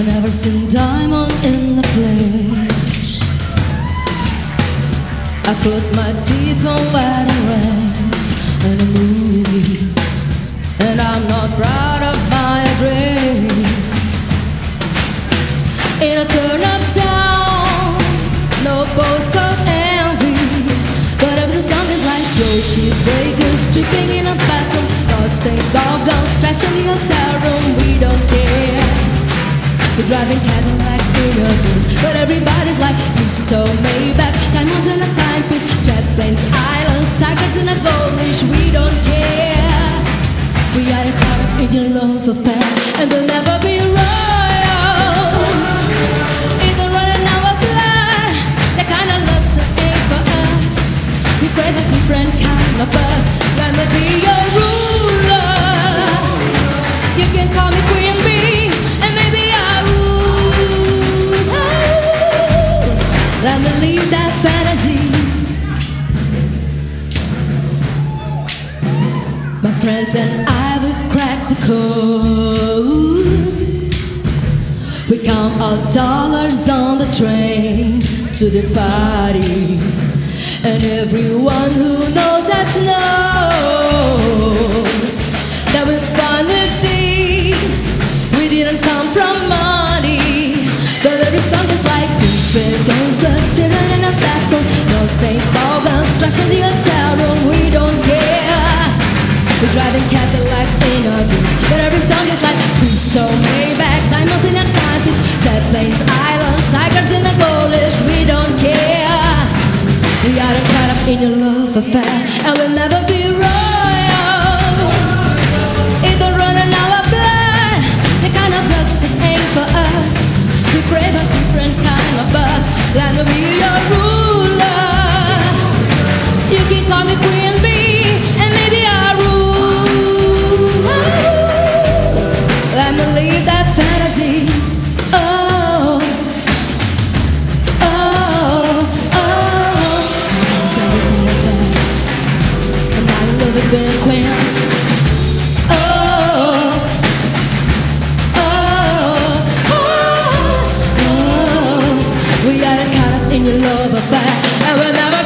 I never seen diamond in the flesh. I put my teeth on wedding rings and movies, and I'm not proud of my grace. In a turn up town, no postcode envy, but every song is like guilty breakers dripping in a bathroom, bloodstains, doggons, trash in the hotel room. We don't care. We're driving Cadillacs your dreams But everybody's like Crystal Maybach Diamonds in a timepiece Jet planes, islands, tigers in a gold We don't care. We are caught up in your love affair And there'll never be royals Either running our blood That kind of looks just ain't for us. We crave a different kind of buzz Let me be your ruler. You can Leave that fantasy. My friends and I, we've cracked the code. We count our dollars on the train to the party. And everyone who knows us knows That we're fine with these We didn't come from money But every song is like gold blood stirring in a bathroom No stains, ball guns, trash in the hotel room We don't care we're driving Cadillacs in our dreams But every song is like Crystal Maybach Diamonds in a timepiece Jet planes, islands, tigers in a goldfish We don't care We are caught up in your love affair And we'll never in your love affair. I will never.